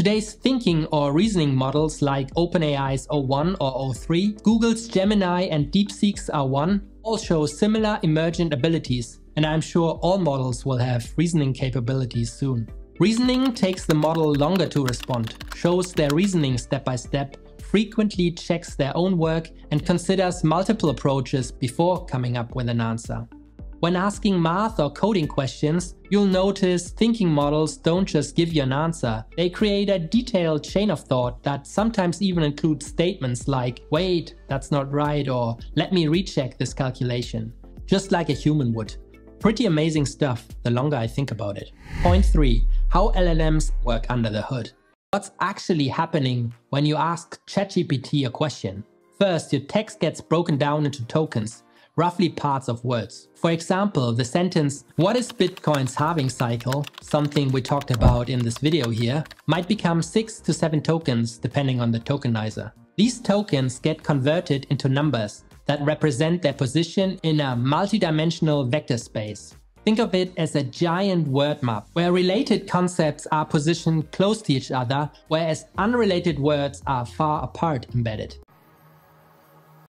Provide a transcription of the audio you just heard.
Today's thinking or reasoning models like OpenAI's O1 or O3, Google's Gemini and DeepSeek's R1 all show similar emergent abilities, and I'm sure all models will have reasoning capabilities soon. Reasoning takes the model longer to respond, shows their reasoning step by step, frequently checks their own work, and considers multiple approaches before coming up with an answer. When asking math or coding questions, you'll notice thinking models don't just give you an answer. They create a detailed chain of thought that sometimes even includes statements like, wait, that's not right, or let me recheck this calculation. Just like a human would. Pretty amazing stuff the longer I think about it. Point 3. How LLMs work under the hood. What's actually happening when you ask ChatGPT a question? First, your text gets broken down into tokens, roughly parts of words. For example, the sentence, what is Bitcoin's halving cycle, something we talked about in this video here, might become 6 to 7 tokens depending on the tokenizer. These tokens get converted into numbers that represent their position in a multidimensional vector space. Think of it as a giant word map, where related concepts are positioned close to each other, whereas unrelated words are far apart embedded.